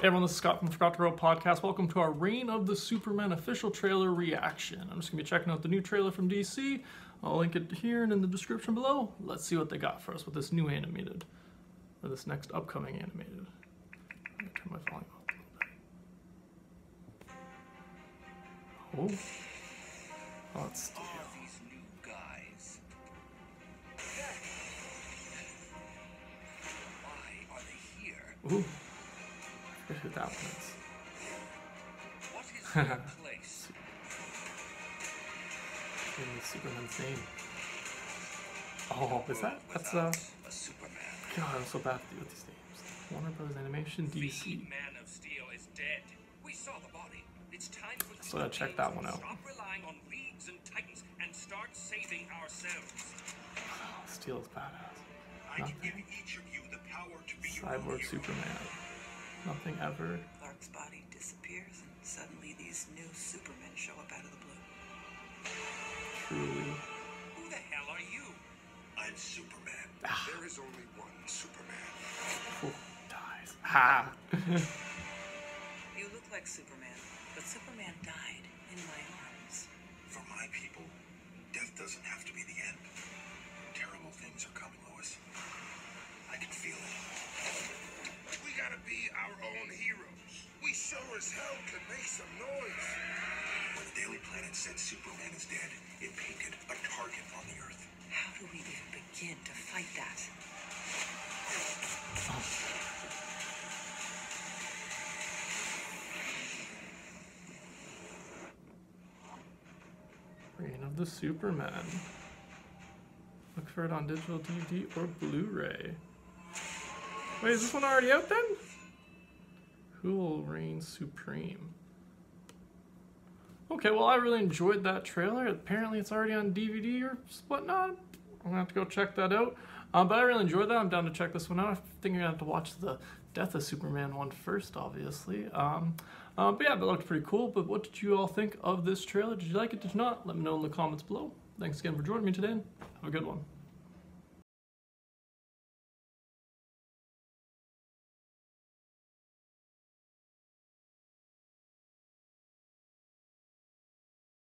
Hey everyone, this is Scott from Forgot to Grow Podcast. Welcome to our Reign of the Supermen official trailer reaction. I'm just going to be checking out the new trailer from DC. I'll link it here and in the description below. Let's see what they got for us with this new animated, or this next upcoming animated. Turn my volume up a little bit. Oh. Oh, Steel. Forget who that one. What is their place? In the Superman's name. Oh, is that? That's uh. Without a Superman. God, I'm so bad with these names. Warner Bros. Animation, The DC. Man of Steel is dead. We saw the body. It's time for So, uh, check that one out. Stop relying on leagues and titans and start saving ourselves. Steel is badass. I can give each of you the power to be Cyborg. Superman. Nothing ever. Clark's body disappears, and suddenly these new supermen show up out of the blue. Truly. Who the hell are you? I'm Superman. Ah. There is only one Superman. Oh, dies. Ha! You look like Superman, but Superman died in my arms. For my people, death doesn't have to be the sure as hell can make some noise. When the Daily Planet said Superman is dead, it painted a target on the Earth. How do we even begin to fight that? Reign of the Supermen. Look for it on digital DVD or Blu-ray. Wait, is this one already out then? Who will reign supreme? Okay, well, I really enjoyed that trailer. Apparently, it's already on DVD or whatnot. I'm gonna have to go check that out. Um, but I really enjoyed that. I'm down to check this one out. I think I'm gonna have to watch the Death of Superman one first, obviously. Um, uh, but yeah, it looked pretty cool. But what did you all think of this trailer? Did you like it? Did you not? Let me know in the comments below. Thanks again for joining me today. Have a good one.